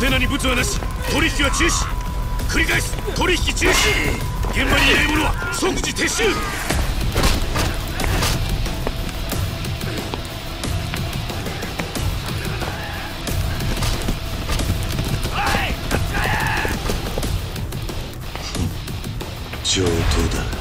テナに物はなし取引は中止。繰り返す。取引中止。現場にいない者は即時撤収。上等だ。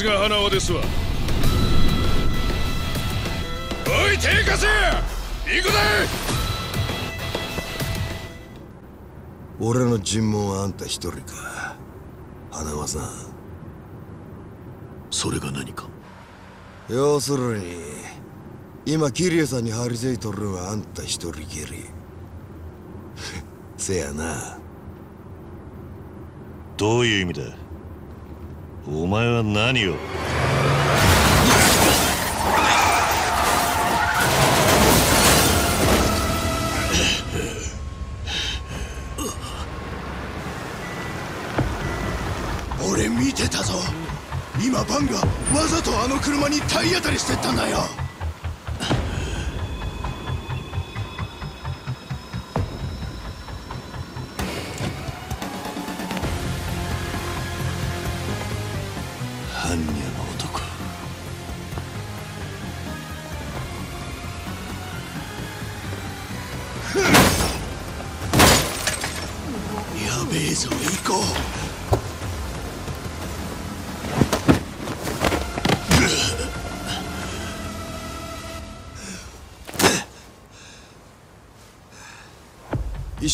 こいつが花輪ですわ。おい手貸せ！行くぜ！俺の尋問はあんた一人か。花輪さん。それが何か？要するに今桐生さんに張り付いとるのはあんた一人きり。せやな。どういう意味だお前は何を？俺見てたぞ。今バンがわざとあの車に体当たりしてったんだよ。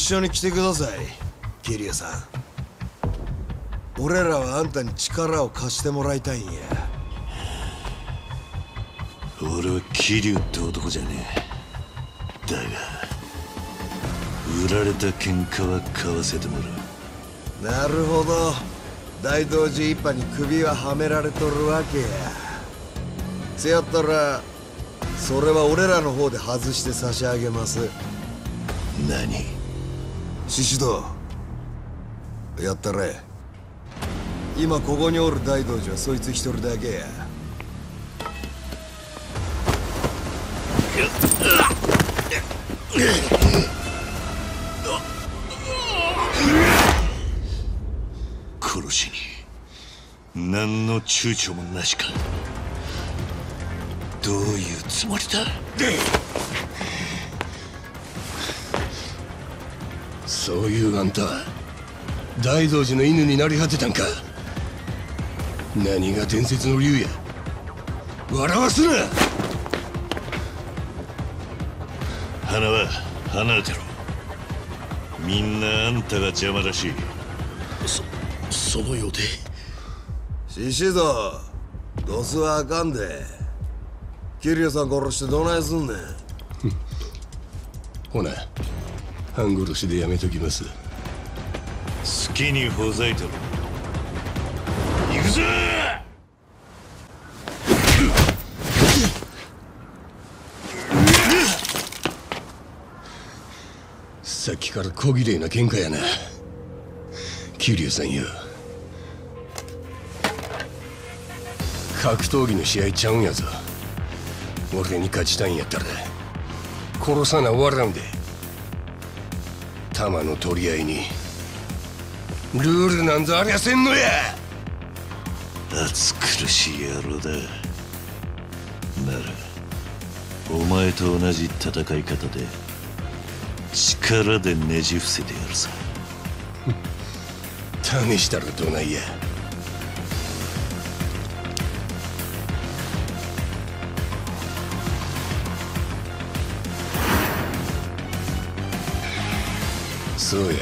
緒に来てください桐生さん。俺らはあんたに力を貸してもらいたいんや。俺は桐生って男じゃねえ。だが売られた喧嘩は買わせてもらう。なるほど。大道寺一派に首ははめられとるわけや。せやったらそれは俺らの方で外して差し上げます。何？獅子堂。やったれ。今ここにおる大道寺はそいつ一人だけや。殺しに。何の躊躇もなしか。どういうつもりだ？そういうあんた大道寺の犬になり果てたんか。何が伝説の竜や。笑わすな。花は離れてろ。みんなあんたが邪魔だし。そそのようで獅子堂ドスはあかんで。桐生さん殺してどないすんねん。ほな半殺しでやめときます。好きにほざいてろ行くぜ！さっきから小綺麗な喧嘩やな。桐生さんよ。格闘技の試合ちゃうんやぞ。俺に勝ちたいんやったら殺さな終わらんで弾の取り合いにルールなんぞありゃせんのや。暑苦しい野郎だ。ならお前と同じ戦い方で力でねじ伏せてやるさ。試したらどないやそうや。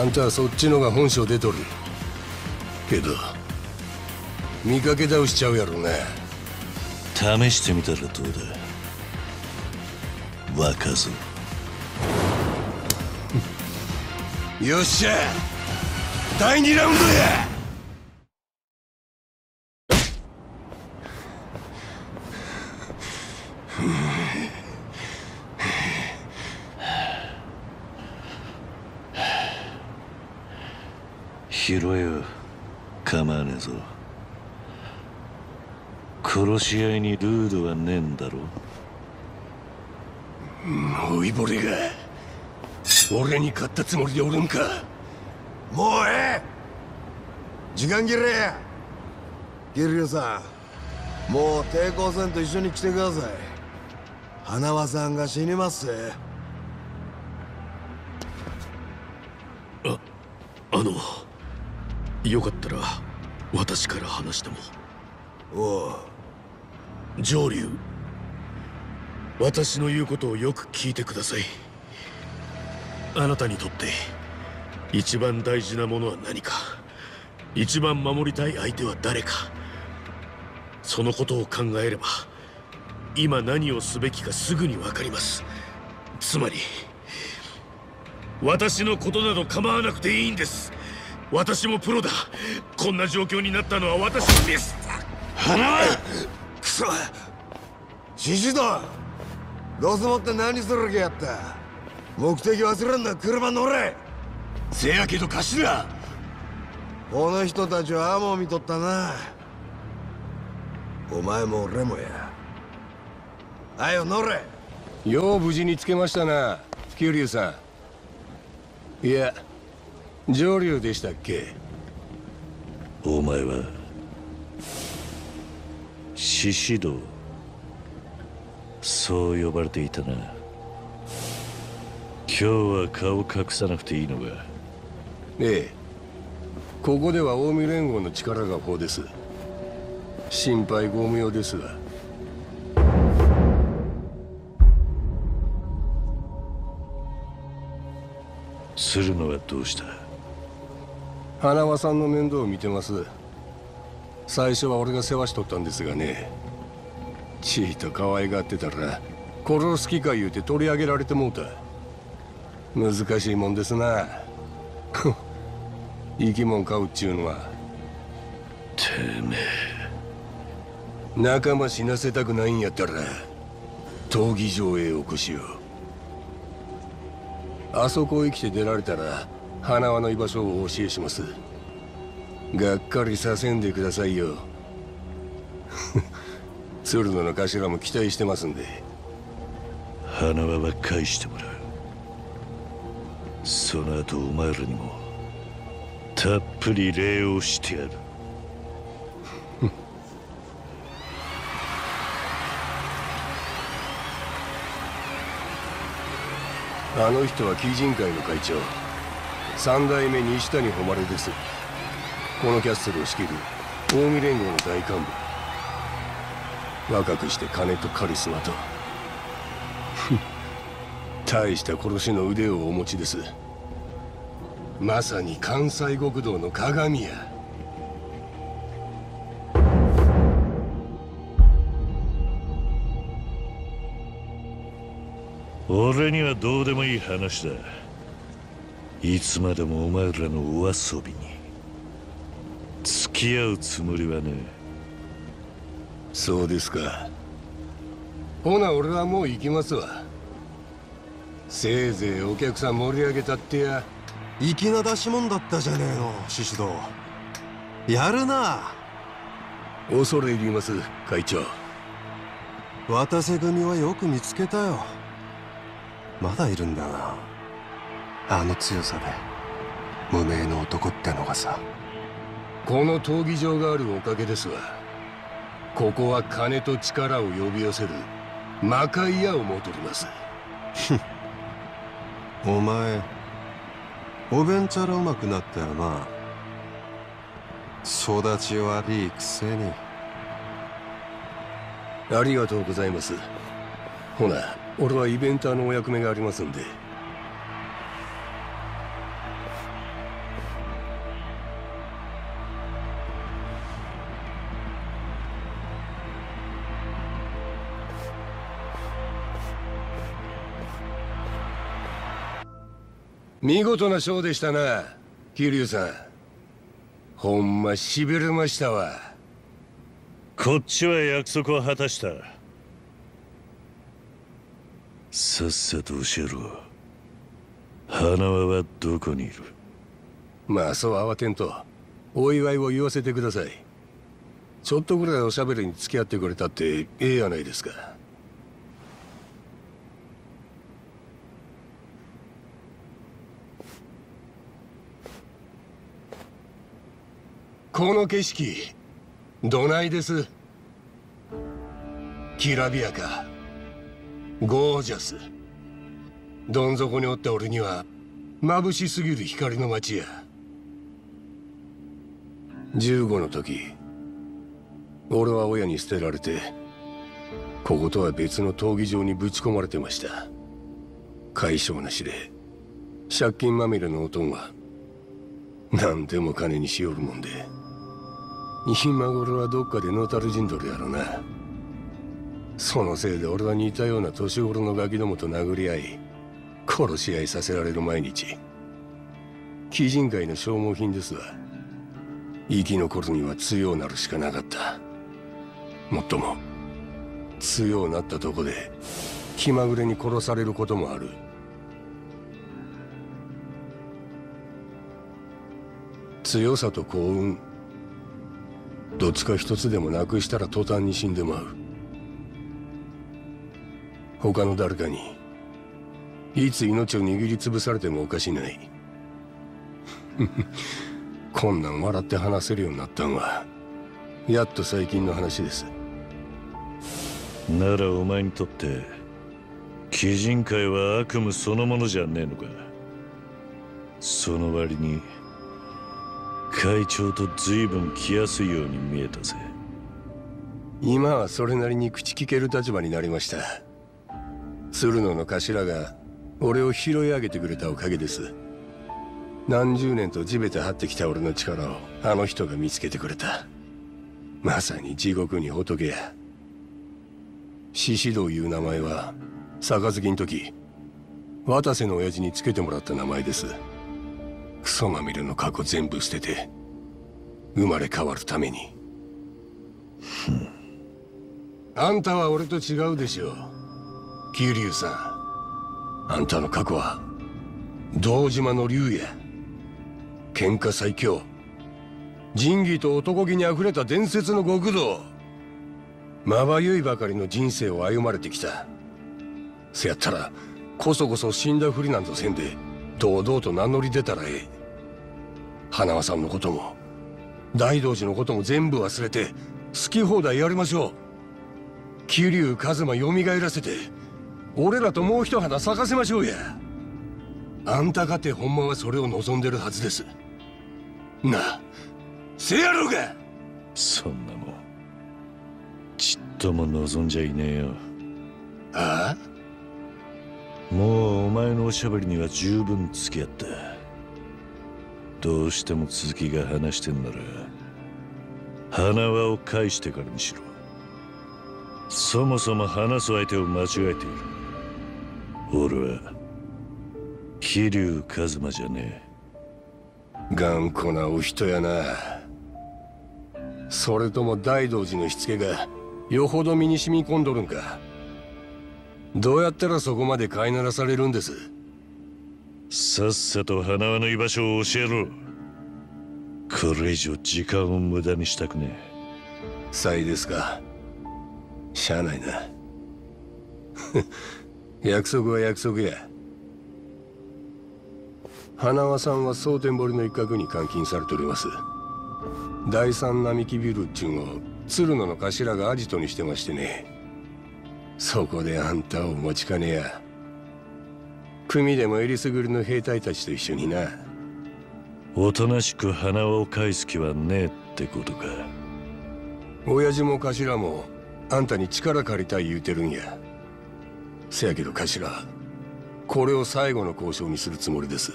あんたはそっちのが本性出とる。けど見かけ倒しちゃうやろな試してみたらどうだ？若造。よっしゃ！第2ラウンドや拾えよ。構わねえぞ。殺し合いにルールはねえんだろ。老いぼれが俺に勝ったつもりでおるんか。もうええ。時間切れ。や桐生さんもう抵抗戦と一緒に来てください。花輪さんが死にますら私から話しても。おう。上流。私の言うことをよく聞いてください。あなたにとって一番大事なものは何か。一番守りたい相手は誰か。そのことを考えれば今何をすべきかすぐに分かります。つまり私のことなど構わなくていいんです。私もプロだ。こんな状況になったのは私のミスくそ獅子だ。どうせ持って何する気やった目的忘れんな車乗れ。せやけど頭この人たちはアモを見とったな。お前も俺もや。あよ乗れ。よう無事につけましたな。桐生さん。いや上流でしたっけ？お前は獅子道。そう呼ばれていたな。今日は顔隠さなくていいのか？ええ。ここでは近江連合の力が法です。心配ご無用ですわ鶴野はどうした？花輪さんの面倒を見てます。最初は俺が世話しとったんですがね。ちいと可愛がってたら殺す気か言うて取り上げられてもうた。難しいもんですな。生き物飼うっちゅうのは。てめえ。仲間死なせたくないんやったら闘技場へ起こしよあそこへ来て出られたら花輪の居場所をお教えします。がっかりさせんでくださいよ。鶴野の頭も期待してますんで。花輪は返してもらう。その後お前らにもたっぷり礼をしてやる。あの人は鬼人会の会長三代目西谷誉です。このキャッスルを仕切る近江連合の大幹部。若くして金とカリスマと。ふん大した殺しの腕をお持ちです。まさに関西極道の鏡や。俺にはどうでもいい話だ。いつまでもお前らのお遊びに。付き合うつもりはねそうですか。ほな俺はもう行きますわ。せいぜいお客さん盛り上げたってや。粋な出し物だったじゃねえの獅子堂やるな。恐れ入ります会長。渡瀬組はよく見つけたよ。まだいるんだなあの強さで無名の男ってのがさ。この闘技場があるおかげですわここは金と力を呼び寄せる魔界屋をもとります。お前おべんちゃらうまくなったよな育ち悪いくせに。ありがとうございます。ほな俺はイベンターのお役目がありますんで見事なショーでしたな桐生さん。ほんましびれましたわ。こっちは約束を果たした。さっさと教えろ。花輪はどこにいる？まあそう慌てんと。お祝いを言わせてください。ちょっとぐらいおしゃべりに付き合ってくれたってええやないですかこの景色どないです？きらびやか。ゴージャス。どん底におった俺には眩しすぎる光の街や。15の時俺は親に捨てられてこことは別の闘技場にぶち込まれてました。解消なしで借金まみれのおとんは何でも金にしよるもんで。今頃はどっかでノータルジンドルやろな。そのせいで俺は似たような年頃のガキどもと殴り合い殺し合いさせられる毎日。鬼人界の消耗品ですわ。生き残るには強うなるしかなかった。もっとも強うなったとこで気まぐれに殺されることもある。強さと幸運どっちか一つでもなくしたら途端に死んでまう。他の誰かにいつ命を握りつぶされてもおかしない。こんなん笑って話せるようになったんはやっと最近の話です。ならお前にとって鬼人界は悪夢そのものじゃねえのか。その割に会長と随分来やすいように見えたぜ。今はそれなりに口聞ける立場になりました。鶴野の頭が俺を拾い上げてくれたおかげです。何十年と地べた張ってきた俺の力をあの人が見つけてくれた。まさに地獄に仏や。獅子道いう名前は杯の時渡瀬の親父につけてもらった名前です。クソまみれの過去全部捨てて生まれ変わるために。あんたは俺と違うでしょう。桐生さん。あんたの過去は堂島の竜や喧嘩最強。仁義と男気にあふれた伝説の極道。まばゆいばかりの人生を歩まれてきた。せやったらこそこそ死んだふりなんぞせんで。堂々と名乗り出たらええ花輪さんのことも大道寺のことも全部忘れて好き放題やりましょう。桐生一馬よみがえらせて俺らともう一花咲かせましょうや。あんたかてほんまはそれを望んでるはずです。なあせやろがそんなもんちっとも望んじゃいねえよ。ああ？もうお前のおしゃべりには十分付き合った。どうしても続きが話してんなら花輪を返してからにしろ。そもそも話す相手を間違えている。俺は桐生一馬じゃねえ。頑固なお人やな。それとも大道寺のしつけがよほど身に染み込んどるんか。どうやったらそこまで飼いならされるんです？さっさと花輪の居場所を教えろ。これ以上時間を無駄にしたくねえ。さいですか。しゃあないな。約束は約束や。花輪さんは蒼天堀の一角に監禁されております。第三並木ビルっちゅうのを鶴野の頭がアジトにしてましてねそこであんたを持ちかねや。組でもえりすぐりの兵隊たちと一緒にな。おとなしく花輪を返す気はねえってことか。親父も頭もあんたに力借りたい言うてるんや。せやけど頭これを最後の交渉にするつもりです。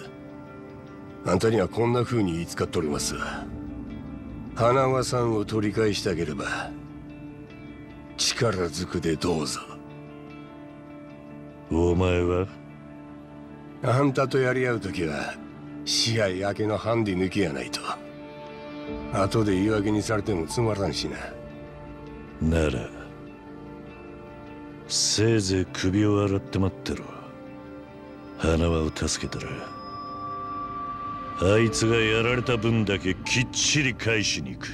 あんたにはこんな風に言いつかっております。花輪さんを取り返したければ力ずくでどうぞお前は？あんたとやり合う時は試合明けのハンディ抜きやないと。後で言い訳にされてもつまらんしな。ならせいぜい首を洗って待ってろ。花輪を助けたらあいつがやられた分だけきっちり返しに行く。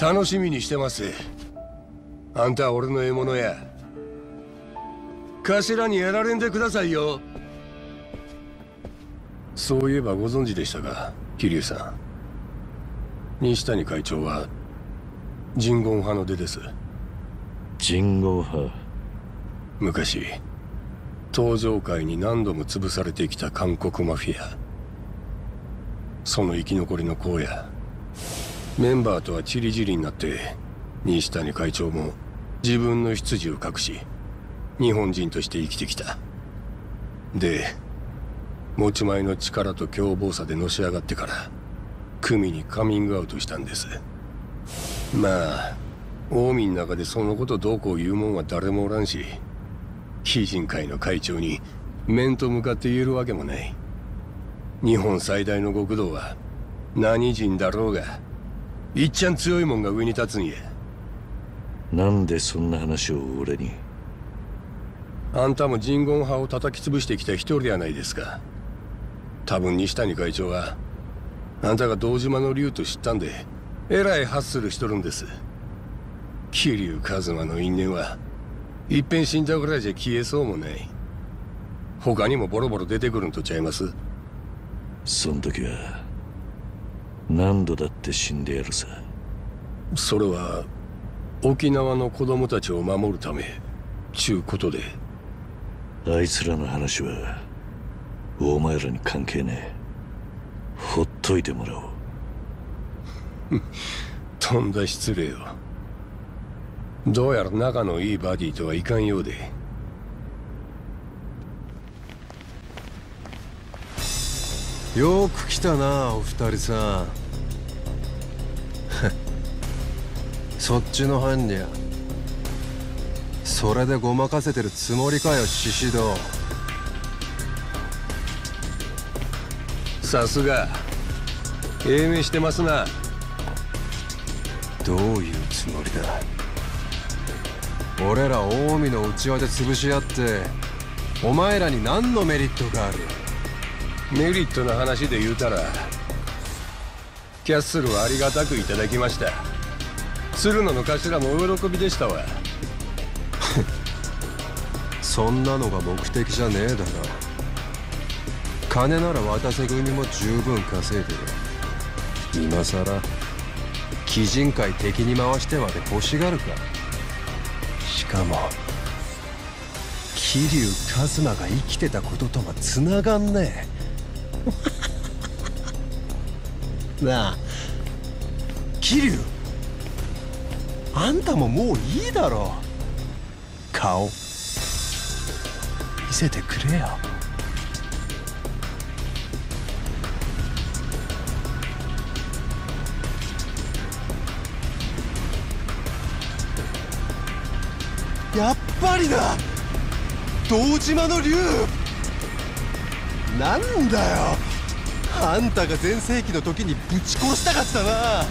楽しみにしてますあんたは俺の獲物や。頭にやられんでくださいよ。そういえばご存知でしたか桐生さん。西谷会長は人言派の出です。人語派。昔東上界に何度も潰されてきた韓国マフィア。その生き残りの荒野。メンバーとはチリジリになって西谷会長も自分の出自を隠し日本人として生きてきた。で持ち前の力と凶暴さでのし上がってから組にカミングアウトしたんです。まあ近江の中でそのことどうこう言うもんは誰もおらんし非人会の会長に面と向かって言えるわけもない。日本最大の極道は何人だろうがいっちゃん強いもんが上に立つんや。なんでそんな話を俺に？あんたも人言派を叩き潰してきた一人やないですか。多分西谷会長はあんたが堂島の竜と知ったんでえらいハッスルしとるんです。桐生一馬の因縁はいっぺん死んだぐらいじゃ消えそうもない。他にもボロボロ出てくるんとちゃいます。そん時は何度だって死んでやるさ。それは沖縄の子供たちを守るためちゅうことで。あいつらの話はお前らに関係ねえ。ほっといてもらおう。とんだ失礼を。どうやら仲のいいバディとはいかんようで。よく来たなお二人さんそっちの犯人それでごまかせてるつもりかよ獅子堂さすが。英明してますな。どういうつもりだ？俺ら近江の内輪で潰し合ってお前らに何のメリットがある？メリットの話で言うたらキャッスルはありがたくいただきました鶴野の頭もお喜びでしたわ。そんなのが目的じゃねえだろ。金なら渡瀬組も十分稼いでる。今さら鬼人会敵に回してまで欲しがるか。しかも桐生一馬が生きてたこととは繋がんねえ。なあ。桐生あんたももういいだろ。顔。見せてくれよ。やっぱりだ。堂島の竜なんだよ。あんたが全盛期の時にぶち殺したかったな。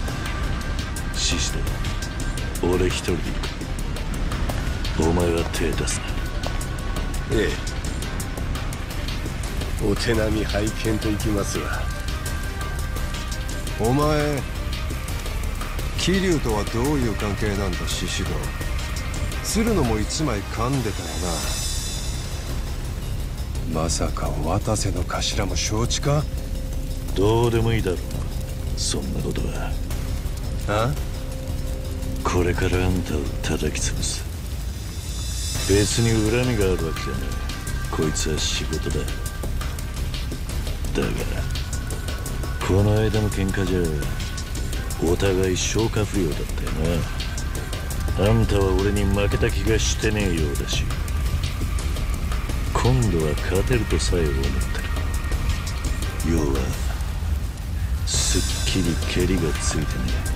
獅子だ俺一人で行くお前は手出すな。ええ。お手並み拝見といきますわ。お前桐生とはどういう関係なんだ獅子堂鶴野も一枚噛んでたよな。まさか渡瀬の頭も承知か？どうでもいいだろうそんなことは。あ？これからあんたを叩き潰す。別に恨みがあるわけじゃない。こいつは仕事だ。だがこの間の喧嘩じゃお互い消化不良だったよな。あんたは俺に負けた気がしてねえようだし。今度は勝てるとさえ思ってる。要はすっきり蹴りがついてねえ。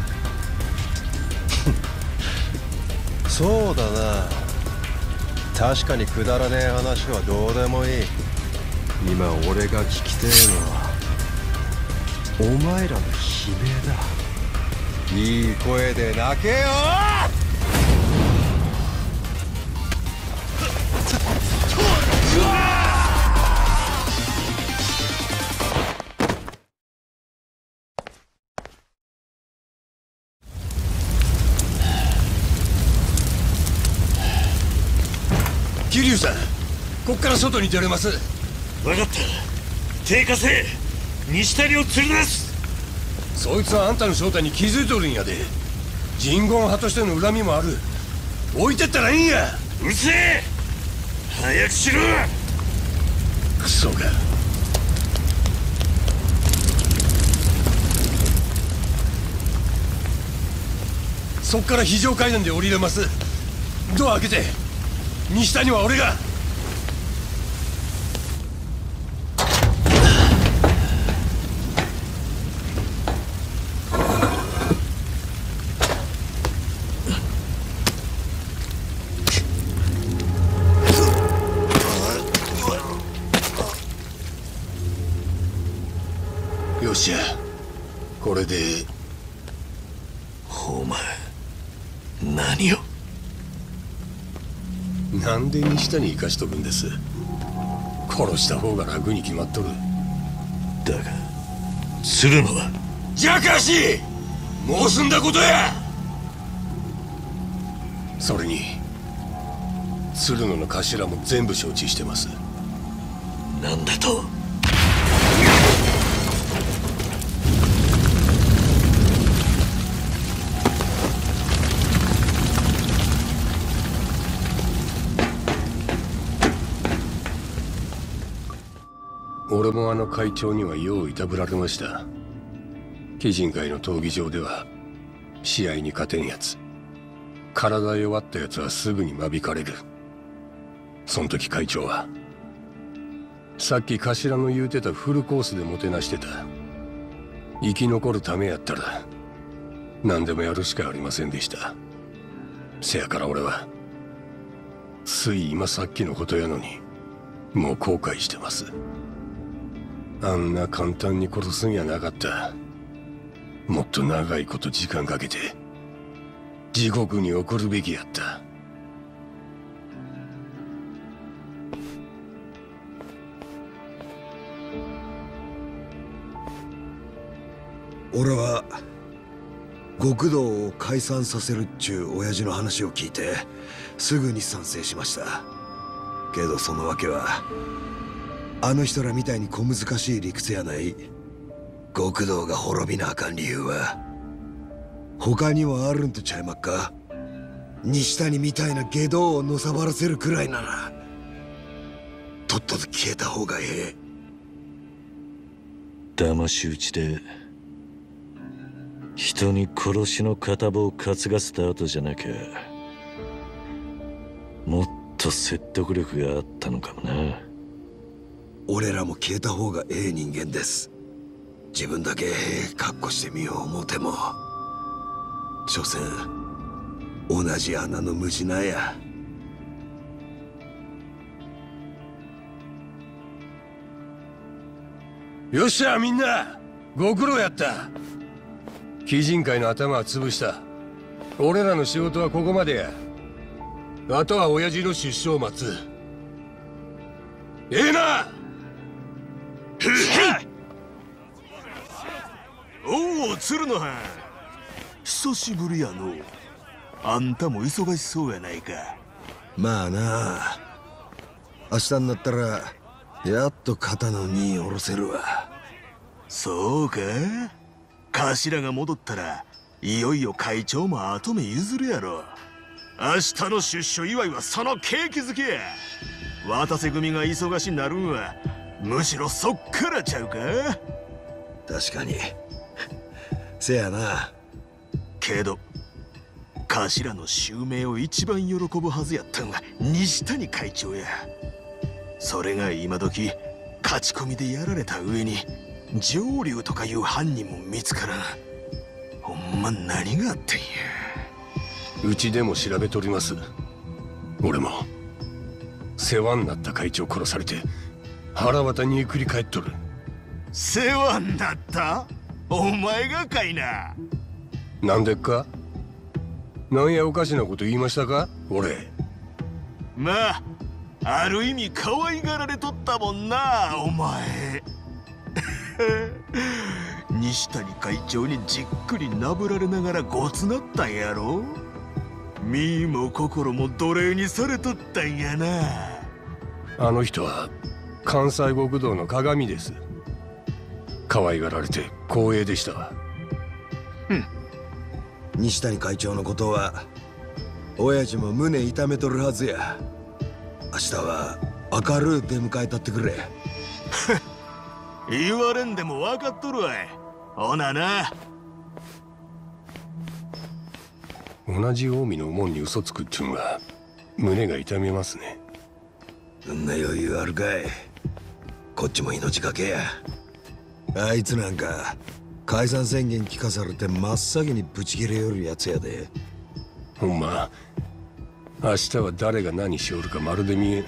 そうだな。確かにくだらねえ話はどうでもいい。今俺が聞きてえのはお前らの悲鳴だ。いい声で泣けよ！こっから外に出れます。分かった。低下せ西谷を連れ出す。そいつはあんたの正体に気づいとるんやで。人言派としての恨みもある。置いてったらいいんや。うるせえ。早くしろ。クソが。そっから非常階段で降りれます。ドア開けて。西谷は俺がなんで西谷生かしとくんです。殺した方が楽に決まっとる。だが鶴野は？じゃかしもう済んだことや！それに鶴野の頭も全部承知してます。何だと？俺もあの会長にはよういたぶられました。鬼人会の闘技場では試合に勝てんやつ。体弱ったやつはすぐに間引かれる。その時会長はさっき頭の言うてたフルコースでもてなしてた。生き残るためやったら何でもやるしかありませんでした。せやから俺はつい今さっきのことやのにもう後悔してます。あんな簡単に殺すんやなかった。もっと長いこと時間かけて地獄に送るべきやった。俺は極道を解散させるっちゅう親父の話を聞いてすぐに賛成しました。けどその訳はあの人らみたいに小難しい理屈やない。極道が滅びなあかん理由は。他にはあるんとちゃいまっか。西谷みたいな下道をのさばらせるくらいなら。とっとと消えた方がええ。騙し討ちで人に殺しの片棒を担がせた後じゃなきゃもっと説得力があったのかもな。俺らも消えた方がええ人間です。自分だけ格好してみよう思うても。所詮同じ穴の無地なんや。よっしゃみんな。ご苦労やった。鬼人会の頭は潰した。俺らの仕事はここまでや。あとは親父の出所を待つ。ええな。おお鶴野はん久しぶりやの。あんたも忙しそうやないか。まあな。明日になったらやっと肩の荷下ろせるわ。そうか。頭が戻ったらいよいよ会長も後目譲るやろ。明日の出所祝いはその景気づけや。渡瀬組が忙しになるんはむしろそっからちゃうか？確かに。せやな。けど頭の襲名を一番喜ぶはずやったんは西谷会長や。それが今時勝ち込みでやられた上に上流とかいう犯人も見つからん。ほんま何があったんや？うちでも調べとります。俺も。世話になった会長殺されて腹渡にくり返っとる。世話になった？お前がかいな。なんでっか？なんやおかしなこと言いましたか？俺。まあある意味可愛がられとったもんなお前。西谷会長にじっくりなぶられながらごつなったんやろ？身も心も奴隷にされとったんやな。あの人は関西極道の鏡です。可愛がられて光栄でした。わ西谷会長のことは親父も胸痛めとるはずや。明日は明るい出迎えたってくれ。言われんでも分かっとるわい。ほなな。同じ近江の門に嘘つくっちゅうんは胸が痛みますね。そんな余裕あるかいこっちも命がけや。あいつなんか解散宣言聞かされて真っ先にブチ切れよるやつやで。ほんま明日は誰が何しおるかまるで見えん。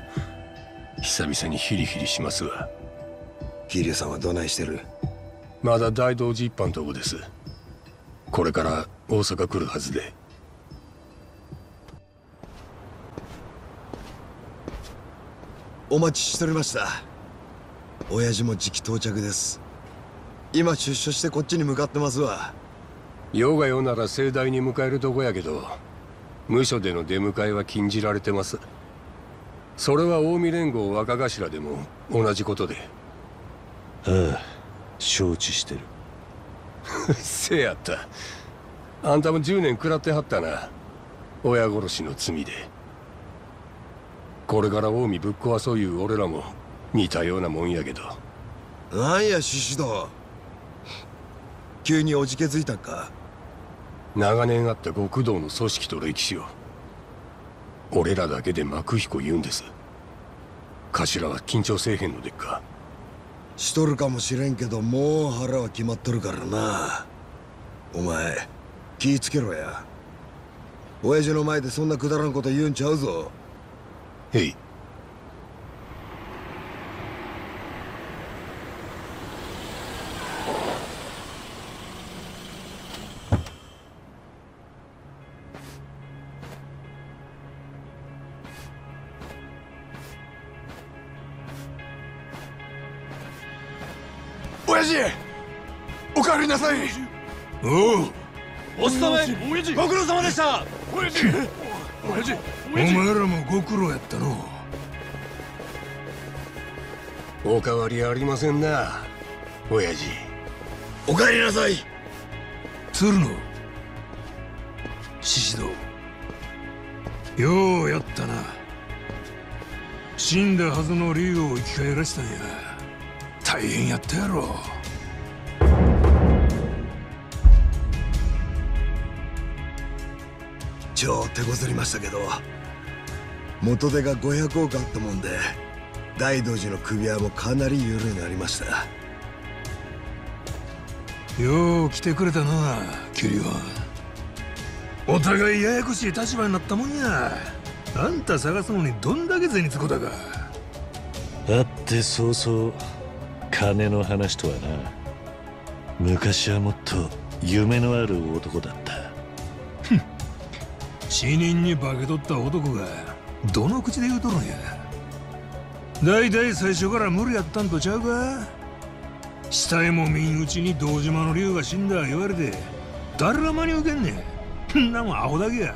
久々にヒリヒリしますわ。桐生さんはどないしてる？まだ大道寺一般とこです。これから大阪来るはずでお待ちしておりました。親父も時期到着です。今出所してこっちに向かってますわ。用が用なら盛大に迎えるとこやけど無所での出迎えは禁じられてます。それは近江連合若頭でも同じことで。ああ承知してる。せやった。あんたも10年食らってはったな。親殺しの罪でこれから近江ぶっ壊そういう俺らも似たようなもんやけど。なんや獅子堂。急におじけづいたんか。長年あった極道の組織と歴史を俺らだけで幕彦言うんです。頭は緊張せえへんのでっか。しとるかもしれんけどもう腹は決まっとるからな。お前気ぃつけろや。親父の前でそんなくだらんこと言うんちゃうぞへませんな親父。お帰りなさい。鶴野獅子堂ようやったな。死んだはずの竜を生き返らしたんや。大変やったやろ。超手こずりましたけど元手が500億あったもんで大道寺の首輪もかなり緩いなりました。よう来てくれたなキュリオン。お互いややこしい立場になったもんや。あんた探すのにどんだけ銭つこたか。会って早々金の話とはな。昔はもっと夢のある男だった。死人に化け取った男がどの口で言うとるんや大体最初から無理やったんとちゃうか？死体も見んうちに堂島の竜が死んだ言われて。誰が真に受けんねん。んなもんアホだけや。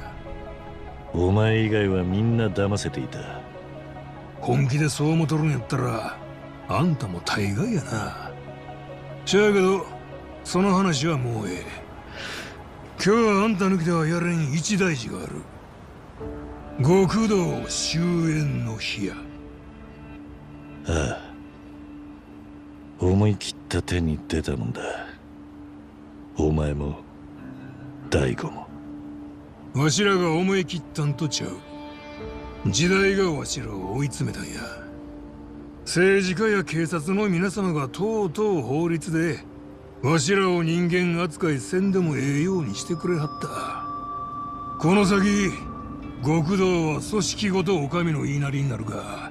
お前以外はみんな騙せていた。本気でそう思とるんやったらあんたも大概やな。ちゃうけどその話はもうええ。今日はあんた抜きではやれん一大事がある。極道終焉の日やああ思い切った手に出たもんだ。お前も大悟も。わしらが思い切ったんとちゃう。時代がわしらを追い詰めたんや。政治家や警察の皆様がとうとう法律でわしらを人間扱いせんでもええようにしてくれはった。この先極道は組織ごとお上の言いなりになるか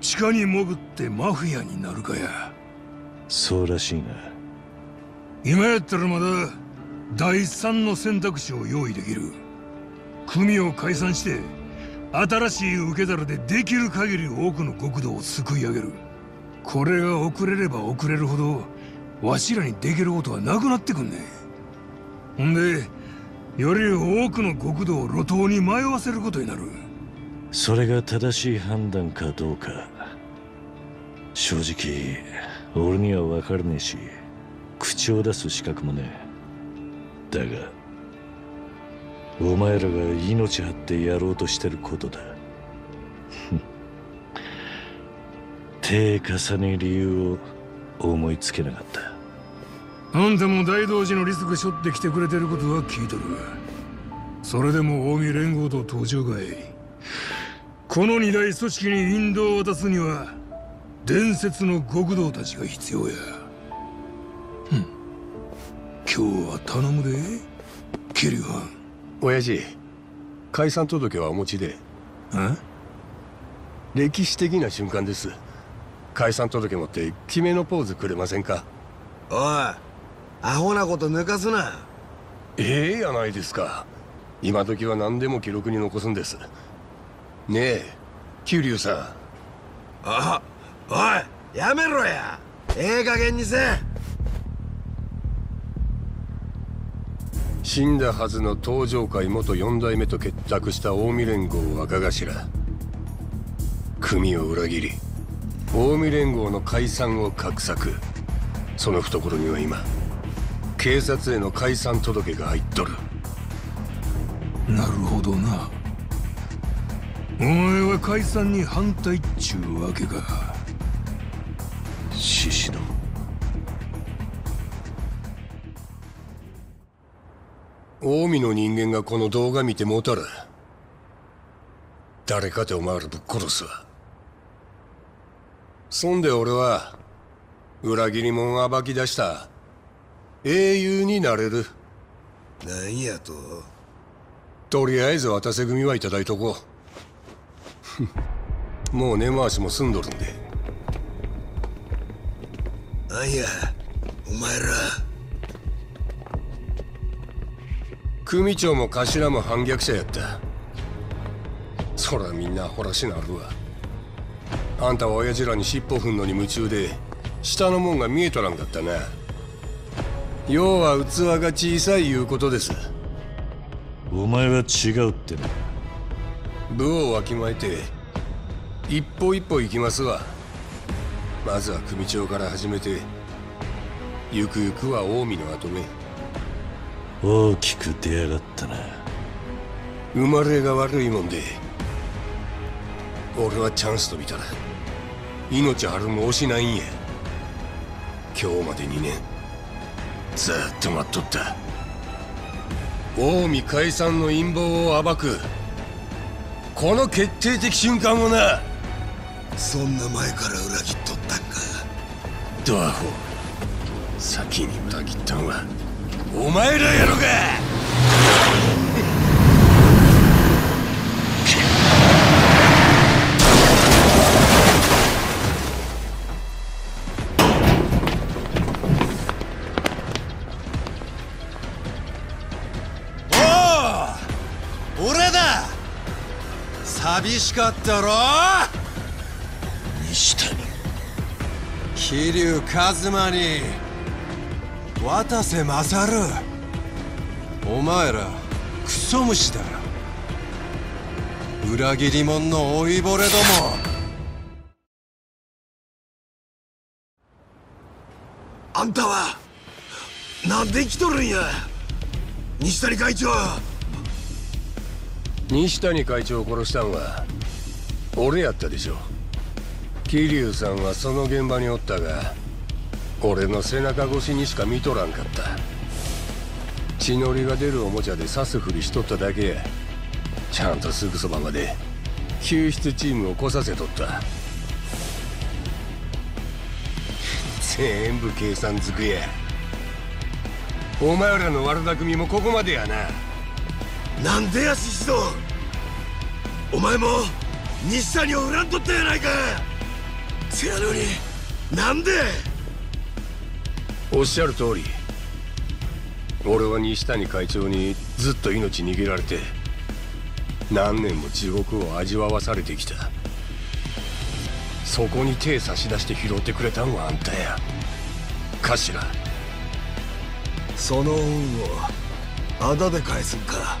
地下に潜ってマフィアになるかや。そうらしいな。今やったらまだ第三の選択肢を用意できる。組を解散して新しい受け皿でできる限り多くの極道を救い上げる。これが遅れれば遅れるほどわしらにできることはなくなってくんね。ほんでより多くの極道を路頭に迷わせることになるそれが正しい判断かどうか。正直俺には分からねえし口を出す資格もねえ。だがお前らが命張ってやろうとしてることだ。手重ね理由を思いつけなかった。あんたも大同時のリスク背負ってきてくれてることは聞いとる。それでも近江連合と登場かいこの二大組織に引導を渡すには伝説の極道たちが必要や。ふん。今日は頼むでキリハン。親父解散届はお持ちで。え？歴史的な瞬間です。解散届持って決めのポーズくれませんか？おいアホなこと抜かすな。ええやないですか。今時は何でも記録に残すんですねえ桐生さん。あおいやめろや。ええ加減にせ死んだはずの東上会元四代目と結託した近江連合若頭。組を裏切り近江連合の解散を画策。その懐には今警察への解散届が入っとる。なるほどなお前は解散に反対っちゅうわけか。獅子の。近江の人間がこの動画見てもうたら誰かてお前らぶっ殺すわ。そんで俺は裏切り者暴き出した。英雄になれる。なんやと。とりあえず渡せ組はいただいとこう もう根回しも済んどるんで。なんやお前ら。組長も頭も反逆者やった。そらみんなほらしなるわ。あんたは親父らに尻尾踏んのに夢中で下のもんが見えとらんかったな。要は器が小さいいうことです。お前は違うってな部をわきまえて一歩一歩行きますわ。まずは組長から始めてゆくゆくは近江の跡目。大きく出やがったな。生まれが悪いもんで俺はチャンスと見たら命張るの押しないんや。今日まで2年ずっと待っとった。近江解散の陰謀を暴くこの決定的瞬間をな。そんな前から裏切っとったんか。ドアホ。先に裏切ったんはお前らやろが寂しかったろ？西谷。桐生一馬に渡瀬勝お前らクソ虫だ裏切り者の老いぼれども。あんたはなんで来とるんや。西谷会長西谷会長を殺したんは俺やったでしょ。桐生さんはその現場におったが俺の背中越しにしか見とらんかった。血のりが出るおもちゃで刺すふりしとっただけや。ちゃんとすぐそばまで救出チームを来させとった。全部計算づくや。お前らの悪巧みもここまでやな。なんでやシシドお前も西谷を恨んとったやないか。せやのになんで？おっしゃる通り。俺は西谷会長にずっと命握られて何年も地獄を味わわされてきた。そこに手差し出して拾ってくれたんはあんたや。頭。その恩をあだで返すんか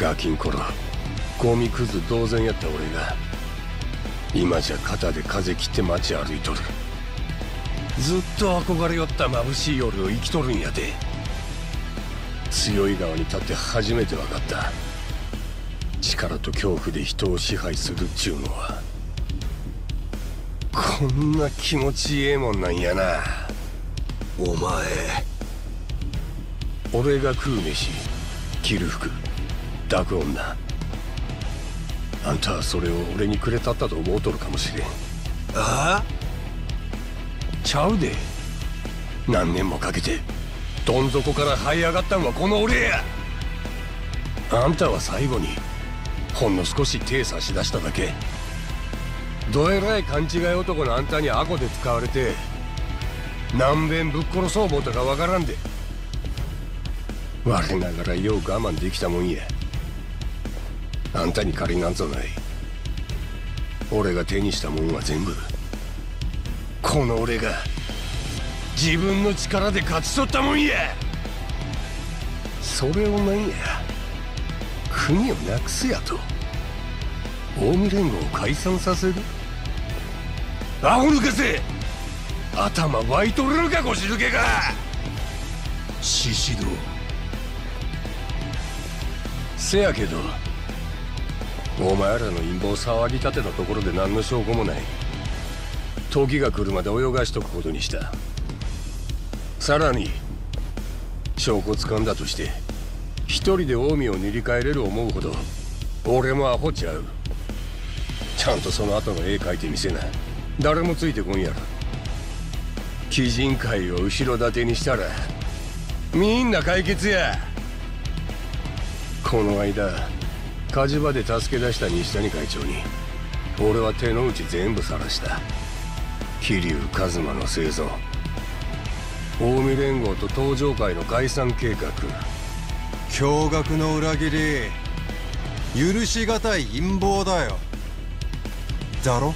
ガキン頃ゴミくず同然やった俺が。今じゃ肩で風切って街歩いとる。ずっと憧れよった眩しい夜を生きとるんやで強い側に立って初めて分かった。力と恐怖で人を支配するっちゅうのは。こんな気持ちええもんなんやな。お前。俺が食う飯。着る服。抱く女あんたはそれを俺にくれたったと思うとるかもしれん。あ？ちゃうで。何年もかけてどん底から這い上がったんはこの俺や。あんたは最後にほんの少し手差し出しただけ。どえらい勘違い男のあんたにアゴで使われて何べんぶっ殺そう思ったかわからんで。我ながらよう我慢できたもんやあんたに借りなんぞない。俺が手にしたもんは全部。この俺が自分の力で勝ち取ったもんや。それをなんや。国をなくすやと。近江連合を解散させる。アホ抜かせ。頭湧いとれるか腰抜けが。獅子堂。せやけどお前らの陰謀騒ぎ立てたところで何の証拠もない。時が来るまで泳がしとくことにした。さらに証拠掴んだとして一人で近江を塗り替えれる思うほど俺もアホちゃう。ちゃんとその後の絵描いてみせな。誰もついてこんやろ。鬼人会を後ろ盾にしたらみんな解決や。この間火事場で助け出した西谷会長に俺は手の内全部晒した。桐生一馬の生存近江連合と東上会の解散計画。驚愕の裏切り。許しがたい陰謀だよ。だろ？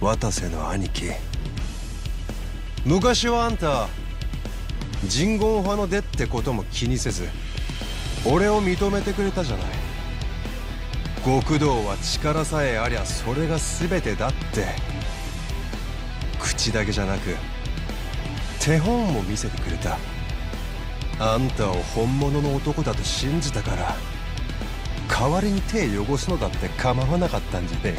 渡瀬の兄貴。昔はあんた人言派の出ってことも気にせず俺を認めてくれたじゃない。極道は力さえありゃそれが全てだって。口だけじゃなく手本も見せてくれた。あんたを本物の男だと信じたから代わりに手汚すのだって構わなかったんじゃねえ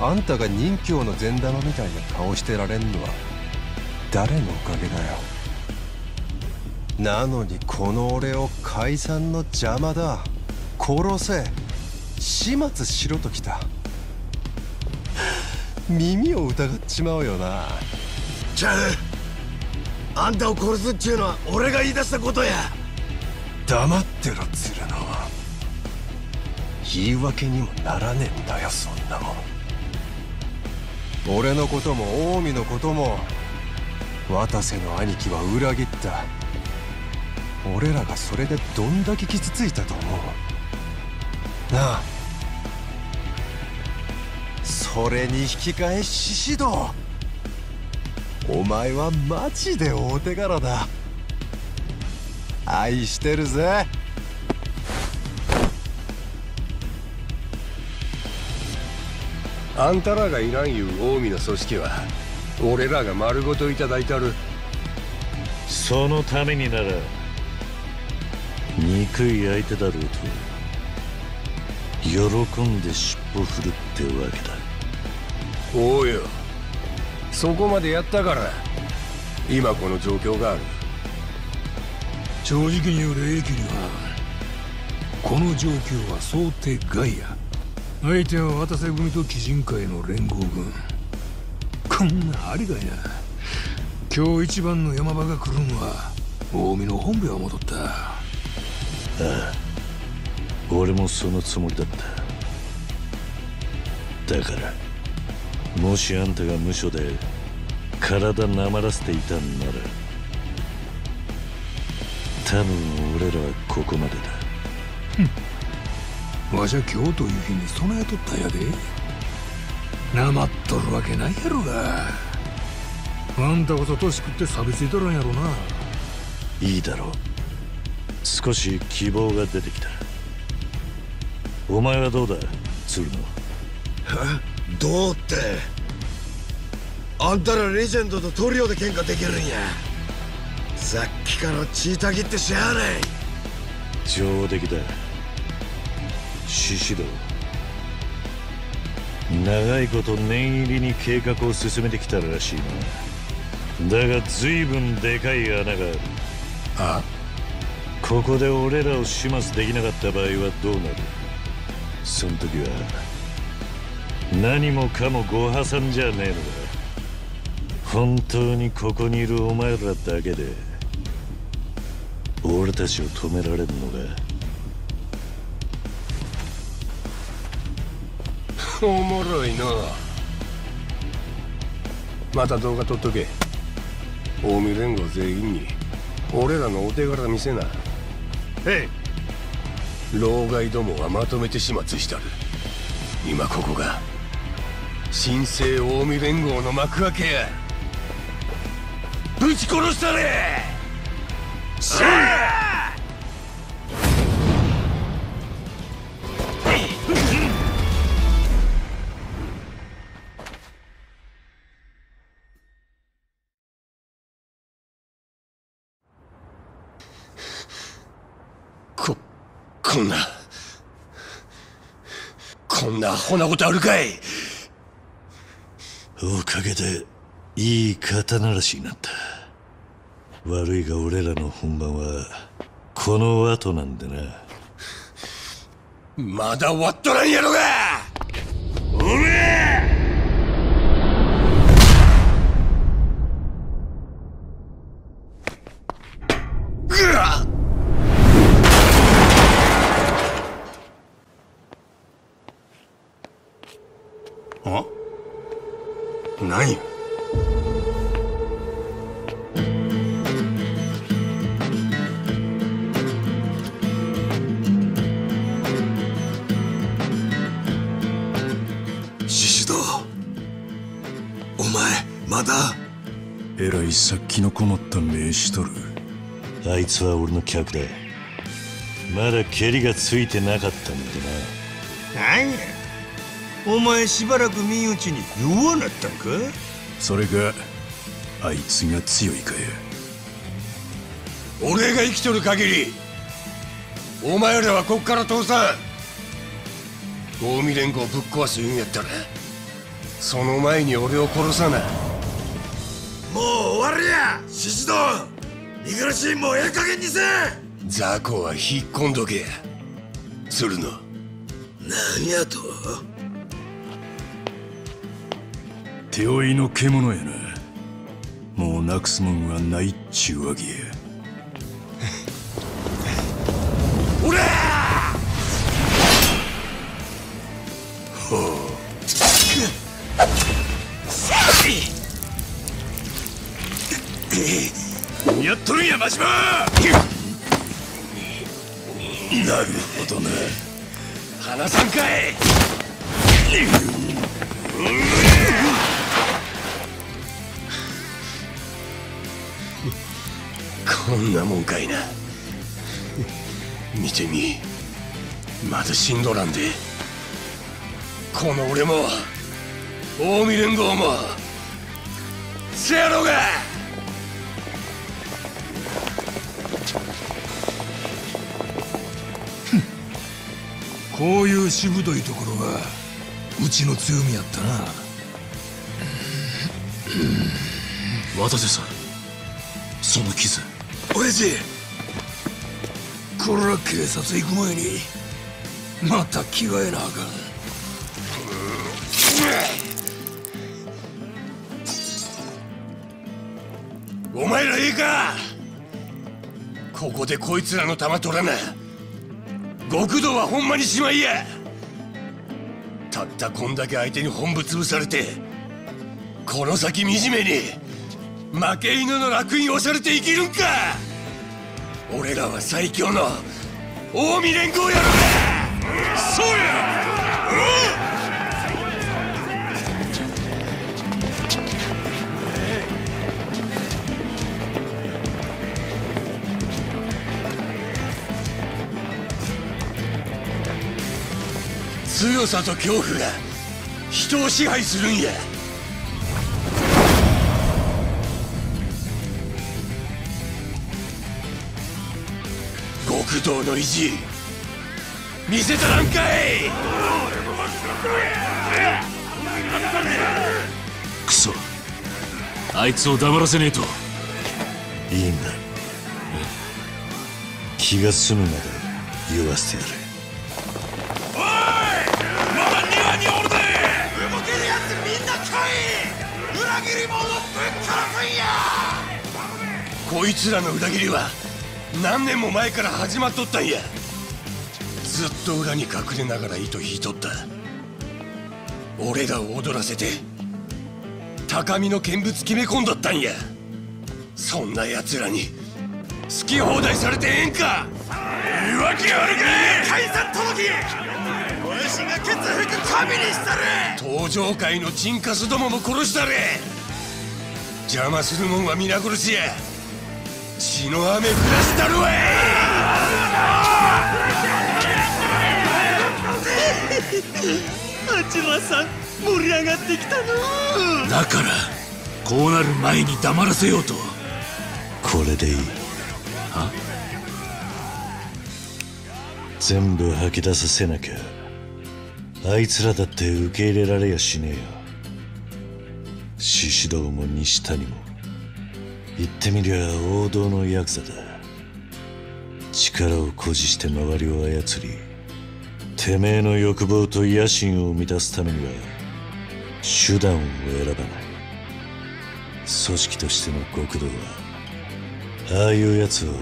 か。あんたが任侠の善玉みたいな顔してられんのは誰のおかげだよ。なのにこの俺を解散の邪魔だ。殺せ。始末しろときた。耳を疑っちまうよな。ちゃうあんたを殺すっちゅうのは俺が言い出したことや。黙ってろ鶴野。言い訳にもならねえんだよそんなもん。俺のことも近江のことも渡瀬の兄貴は裏切った。俺らがそれでどんだけ傷ついたと思う？なあ。それに引き換え獅子堂お前はマジで大手柄だ。愛してるぜ。あんたらがいらんいう近江の組織は俺らが丸ごといただいたる。そのためになら憎い相手だろうと喜んで尻尾振るってわけだおうよそこまでやったから今この状況がある。正直に言う霊気にはこの状況は想定外や。相手は渡瀬組と鬼人会の連合軍。こんなありがいな。今日一番の山場が来るんは近江の本部は戻った。ああ俺もそのつもりだった。だからもしあんたが無所で体なまらせていたんなら多分俺らはここまでだ。わしゃ今日という日に備えとったんやで。なまっとるわけないやろが。あんたこそ年食って錆びついとるんやろな。いいだろう。少し希望が出てきたお前はどうだ鶴野どうって？あんたらレジェンドとトリオで喧嘩できるんや。さっきから血たぎってしゃあない。上出来だ。獅子道長いこと念入りに計画を進めてきたらしいな。だが随分でかい穴がある。あ。ここで俺らを始末できなかった場合はどうなる？その時は何もかもご破算じゃねえのだ。本当にここにいるお前らだけで俺たちを止められるのが おもろいのまた動画撮っとけ。近江連合全員に。俺らのお手柄見せな。へい老害どもはまとめて始末したる。今ここが新生近江連合の幕開けや。ぶち殺したれ!しゃあこんなこんなアホなことあるかい。おかげでいい肩慣らしになった。悪いが俺らの本番はこの後なんでな。まだ終わっとらんやろが。おつは俺の客だ。まだ蹴りがついてなかったんだな。んや？お前しばらく見んうちに弱なったんか？それがあいつが強いかや俺が生きとる限りお前らはこっから通さん近江連合ぶっ壊す言うんやったらその前に俺を殺さなもう終わりや獅子堂イグラシーンもうええ加減にせ雑魚は引っ込んどけ鶴野何やと。手負いの獣やな。もうなくすもんはないっちゅうわけや離さんかい。こんなもんかいな。見てみ。まだ死んどらんで。この俺も。近江連合も。せやろが。こういうしぶといところがうちの強みやったな。渡瀬さんその傷。親父こら警察行く前にまた着替えなあかん。お前らいいか。ここでこいつらの弾取らな極道はほんまにしまいや。たったこんだけ相手に本部潰されてこの先惨めに負け犬の楽園をされて生きるんか。俺らは最強の近江連合やろがそうや。強さと恐怖が人を支配するんや。極道の意地見せたらんかいクソ。あいつを黙らせねえと。いいんだ。気が済むまで言わせてやれこいつらの裏切りは何年も前から始まっとったんや！ずっと裏に隠れながら糸引いとった。俺らを踊らせて高みの見物決め込んどったんや！そんな奴らに好き放題されてええんか！言い訳あるかい！解散届わしがケツ吹く神にしたれ登場界のチンカスどもも殺したれ邪魔するもんは皆殺しや。血の雨降らしたるわあちらさん盛り上がってきたの。だからこうなる前に黙らせようと。これでいい。は全部吐き出させなきゃ。あいつらだって受け入れられやしねえよ獅子堂も西谷も。言ってみりゃ王道のヤクザだ。力を誇示して周りを操りてめえの欲望と野心を満たすためには手段を選ばない。組織としての極道はああいうやつを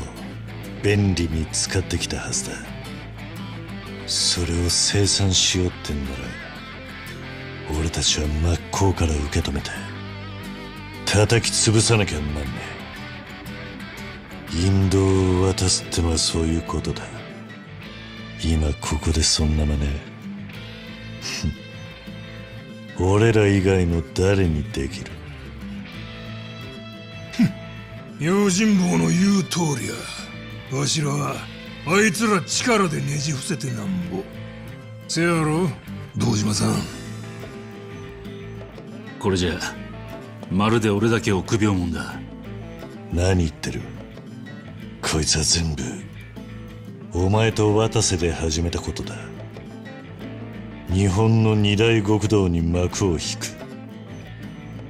便利に使ってきたはずだ。それを生産しようってんなら俺たちは真っ向から受け止めて。叩き潰さなきゃなんねえ引導を渡すってのはそういうことだ。今ここでそんな真似。俺ら以外の誰にできる？用心棒の言う通りや。わしらはあいつら力でねじ伏せてなんぼ。せやろ堂島さん。これじゃまるで俺だけ臆病もんだ。何言ってる？こいつは全部お前と渡瀬で始めたことだ。日本の二大極道に幕を引く。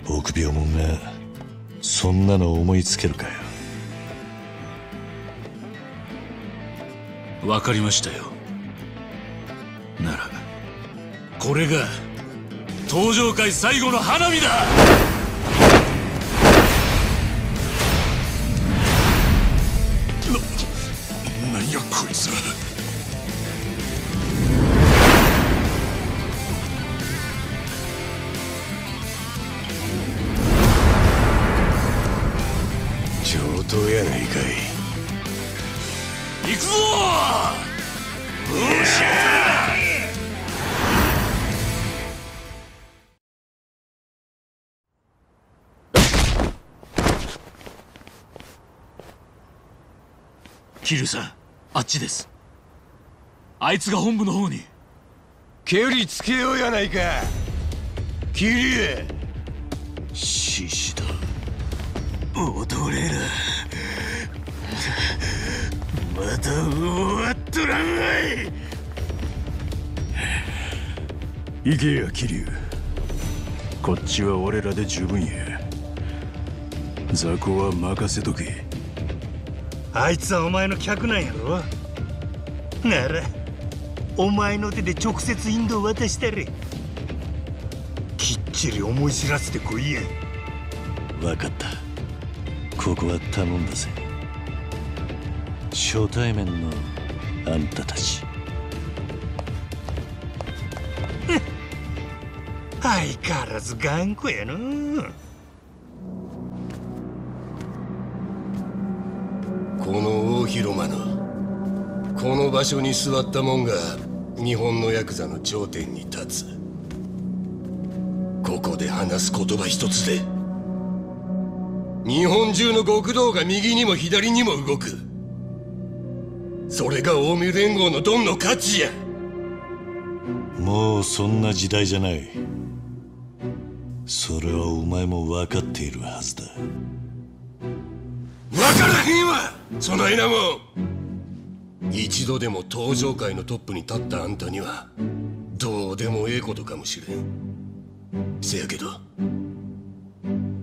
臆病者がそんなの思いつけるかよ。わかりましたよ。ならこれが登場界最後の花火だ桐生さんあっちです。あいつが本部の方に。蹴りつけようやないか。キリエ獅子だ。踊れる。まだ終わっとらんわい。行けや桐生。こっちは俺らで十分や。雑魚は任せとけあいつはお前の客なんやろ？ならお前の手で直接インドを渡したれ。きっちり思い知らせてこいや。分かった。ここは頼んだぜ。初対面のあんたたち。相変わらず頑固やな広間の。この場所に座ったもんが日本のヤクザの頂点に立つ。ここで話す言葉一つで日本中の極道が右にも左にも動く。それが近江連合のドンの価値や。もうそんな時代じゃない。それはお前も分かっているはずだ。からへん。わそないなもん一度でも登場界のトップに立ったあんたにはどうでもええことかもしれん。せやけど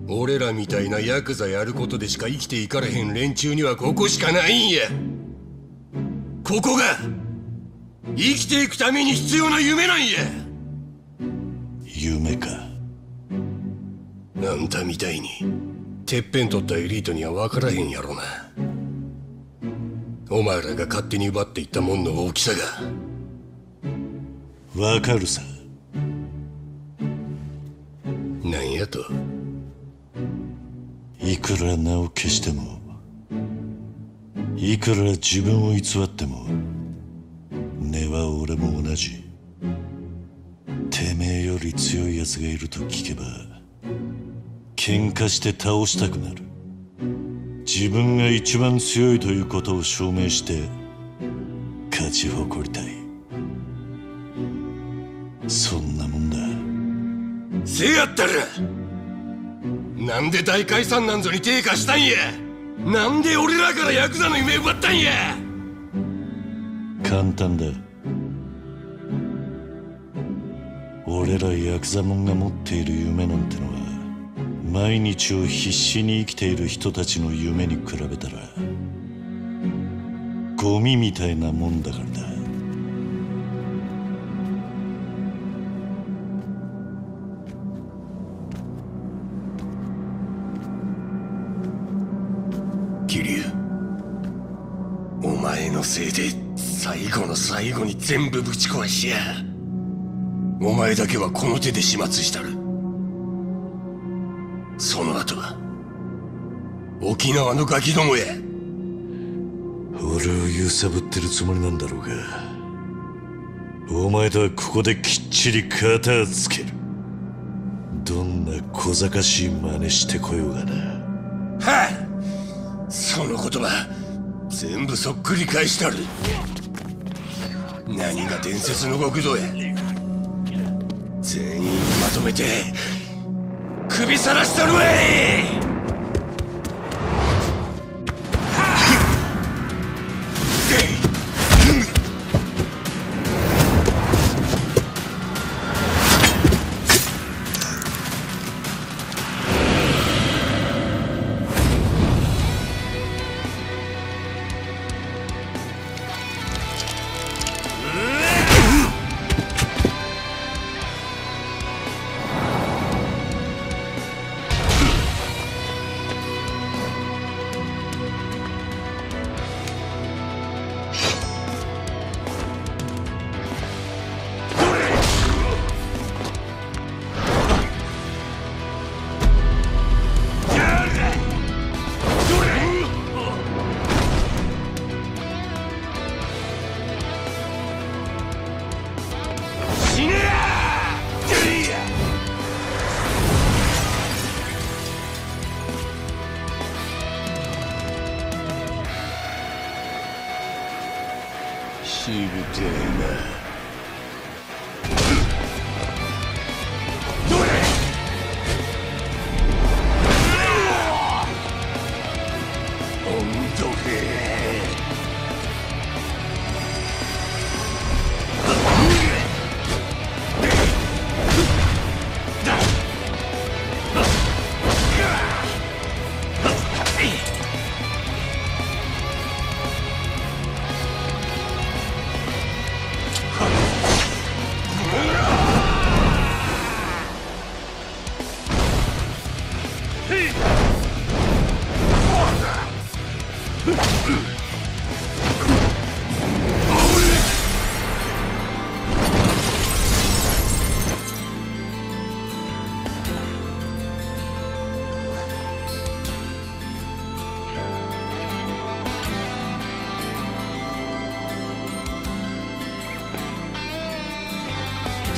俺らみたいなヤクザやることでしか生きていかれへん連中にはここしかないんや。ここが生きていくために必要な夢なんや。夢か。あんたみたいに。てっぺん取ったエリートには分からへんやろな。お前らが勝手に奪っていったもんの大きさが。わかるさ。なんやと。いくら名を消してもいくら自分を偽っても根は俺も同じ。てめえより強い奴がいると聞けば喧嘩して倒したくなる。自分が一番強いということを証明して勝ち誇りたい。そんなもんだ。せやったらなんで大解散なんぞに手貸したんや。なんで俺らからヤクザの夢奪ったんや。簡単だ。俺らヤクザモンが持っている夢なんてのは毎日を必死に生きている人たちの夢に比べたらゴミみたいなもんだからだ。桐生お前のせいで最後の最後に全部ぶち壊しや。お前だけはこの手で始末したる。沖縄のガキどもや俺を揺さぶってるつもりなんだろうがお前とはここできっちり肩をつける。どんな小賢しい真似してこようがな。はあその言葉全部そっくり返したる。何が伝説の極道や。全員まとめて首さらしたるわい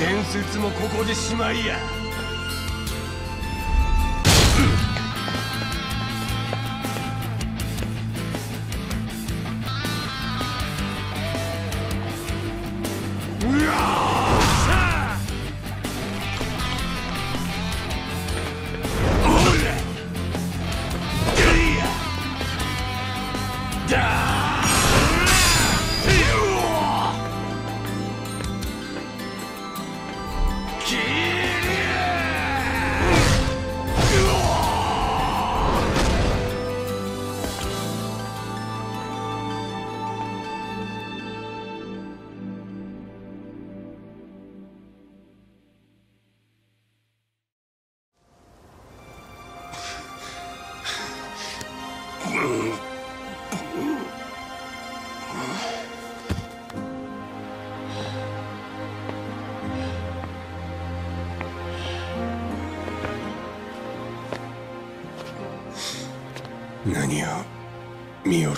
伝説もここでしまいや。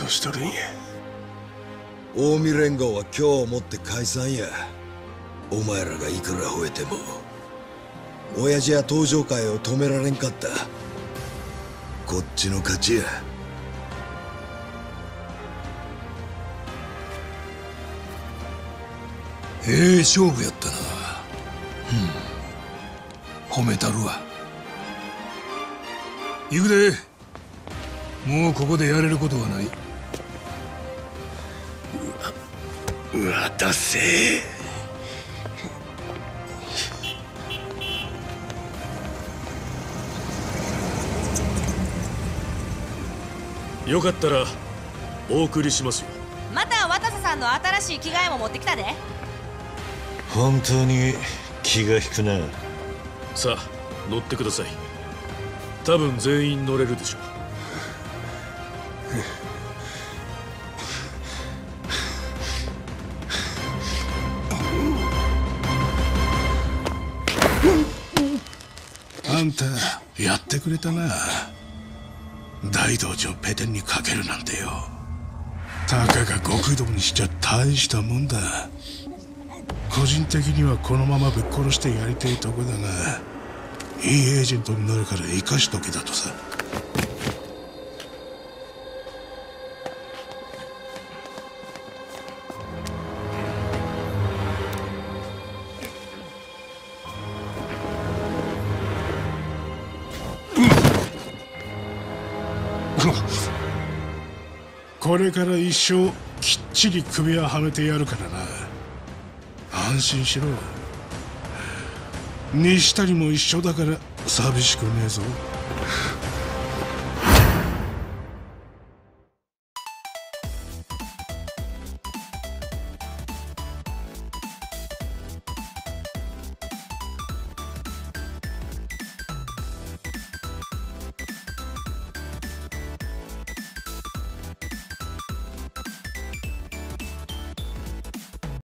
見下ろしとるんや？近江連合は今日をもって解散や。お前らがいくら吠えても親父や登場会を止められんかった。こっちの勝ちや。ええ勝負やったな。うん。褒めたるわ。行くで。もうここでやれることはない。うわだせよかったらお送りしますよ。また渡瀬さんの新しい着替えも持ってきたで。本当に気が引くな。さあ乗ってください。多分全員乗れるでしょうくれたな。大道場ペテンにかけるなんてよ。たかが極道にしちゃ大したもんだ。個人的にはこのままぶっ殺してやりたいとこだがいいエージェントになるから生かしとけだとさ。これから一生きっちり首輪はめてやるからな。安心しろ。西谷も一緒だから寂しくねえぞ。